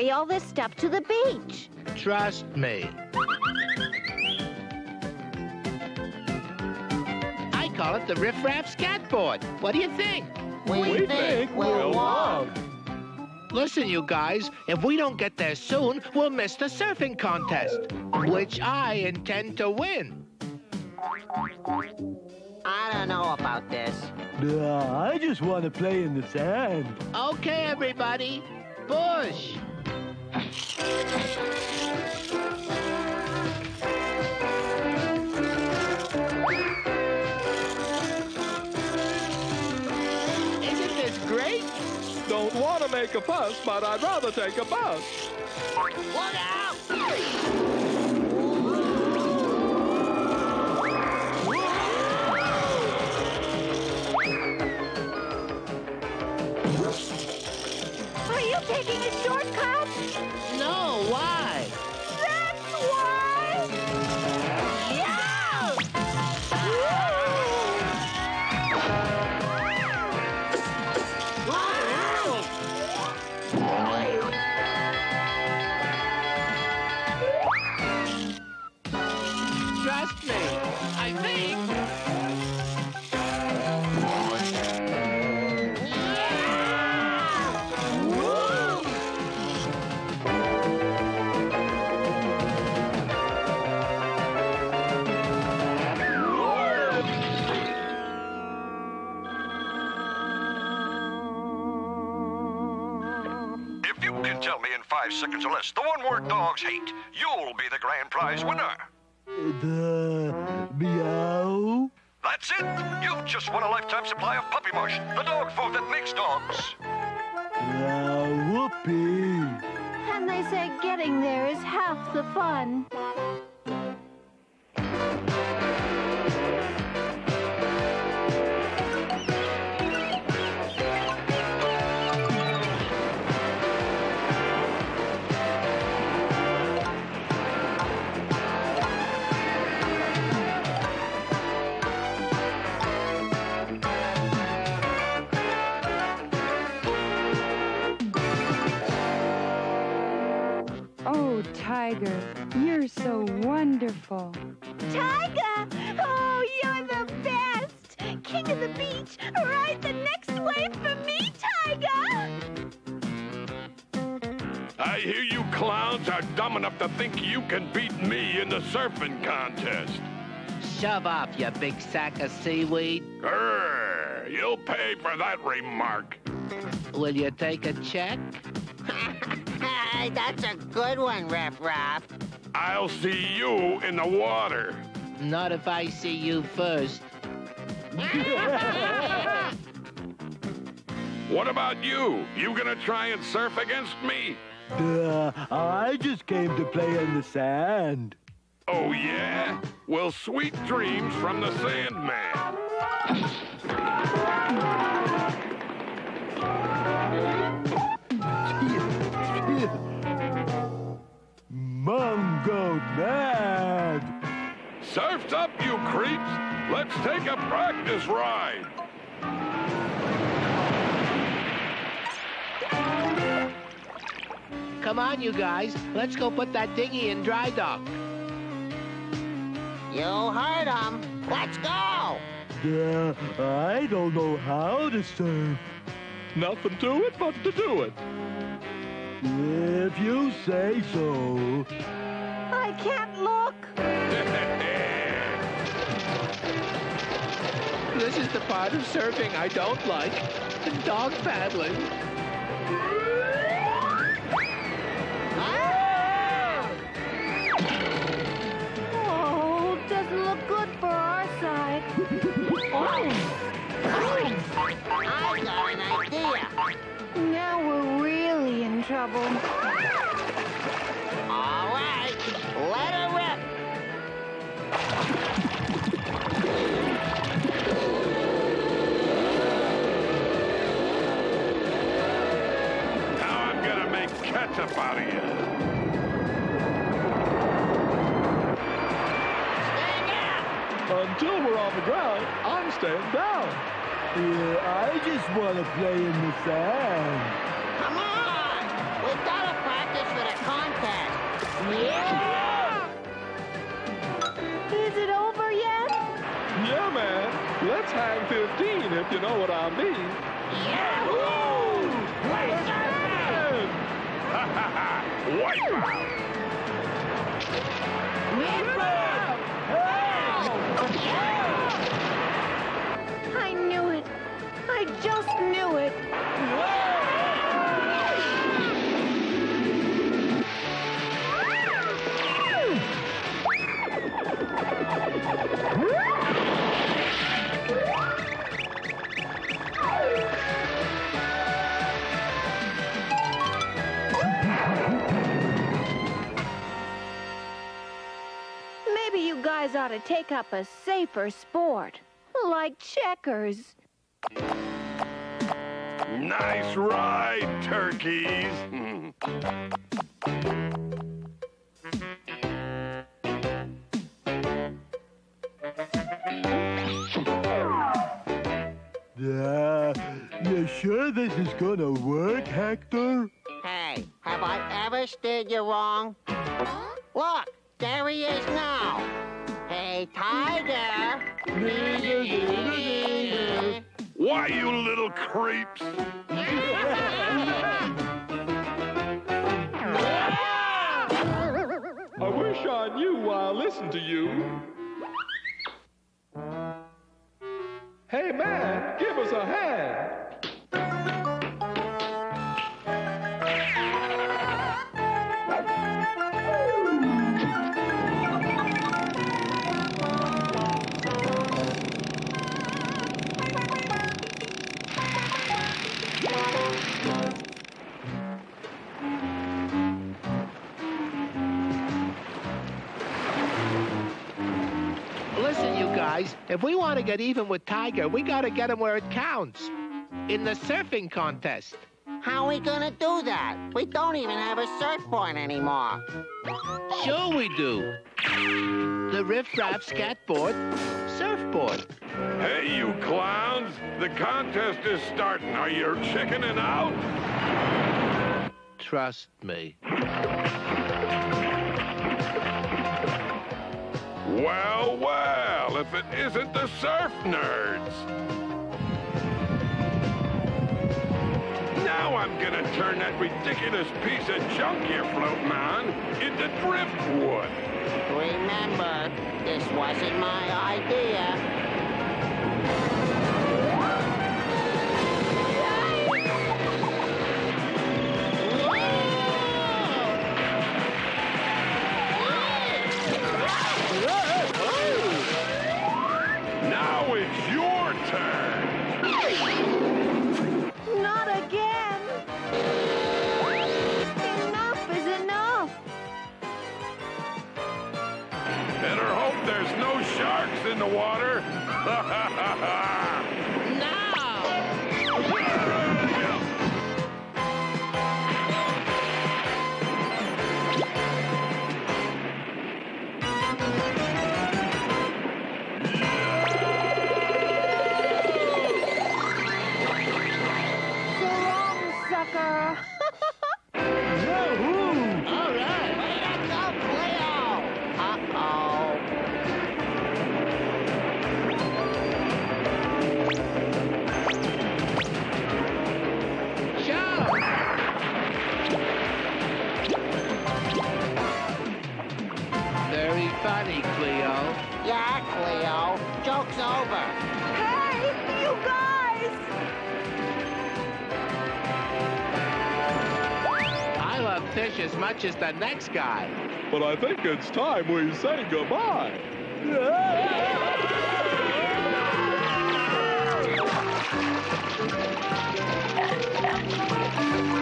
carry all this stuff to the beach? Trust me. I call it the Riff Raff Skateboard. What do you think? We, think we'll walk. Listen, you guys, if we don't get there soon, we'll miss the surfing contest, which I intend to win. I don't know about this. Uh, I just want to play in the sand. Okay, everybody, push. Isn't this great? Don't want to make a fuss, but I'd rather take a bus. Look out! You taking a shortcut? No, why? If tell me in five seconds or less the one word dogs hate, you'll be the grand prize winner. The meow. That's it. You've just won a lifetime supply of puppy mush, the dog food that makes dogs. Uh, whoopee. And they say getting there is half the fun. Tiger, you're so wonderful. Tiger! Oh, you're the best! King of the beach! Ride the next wave for me, Tiger! I hear you clowns are dumb enough to think you can beat me in the surfing contest. Shove off, you big sack of seaweed. Grr, you'll pay for that remark. Will you take a check? That's a good one, Riff Raff. I'll see you in the water. Not if I see you first. What about you? You gonna try and surf against me? Uh, I just came to play in the sand. Oh, yeah? Well, sweet dreams from the Sandman. Mungo mad. Surf's up, you creeps. Let's take a practice ride. Come on, you guys. Let's go put that dinghy in dry dock. You heard him. Let's go. Uh, I don't know how to surf. Nothing to it but to do it. If you say so. I can't look. This is the part of surfing I don't like. The dog paddling. Oh, doesn't look good for our side. Oh, I got an idea. Now we're really in trouble. Until we're on the ground, I'm staying down. Yeah, I just want to play in the sand. Come on. We've got 15 if you know what I mean. Yahoo! Wipeout! I to take up a safer sport, like checkers. Nice ride, turkeys. Uh, you sure this is gonna work, Hector? Hey, have I ever steered you wrong? Look, there he is now. Hey, Tiger. Why, you little creeps? I wish I knew why I listened to you. Hey, man, give us a hand. If we want to get even with Tiger, we got to get him where it counts. In the surfing contest. How are we gonna do that? We don't even have a surfboard anymore. Sure we do. The Riff Raff Skateboard Surfboard. Hey, you clowns! The contest is starting. Are you chickening out? Trust me. Well, well, if it isn't the surf nerds. Now I'm gonna turn that ridiculous piece of junk you're floating on into driftwood. Remember, this wasn't my idea. sucker. as much as the next guy. But I think it's time we say goodbye. Yeah.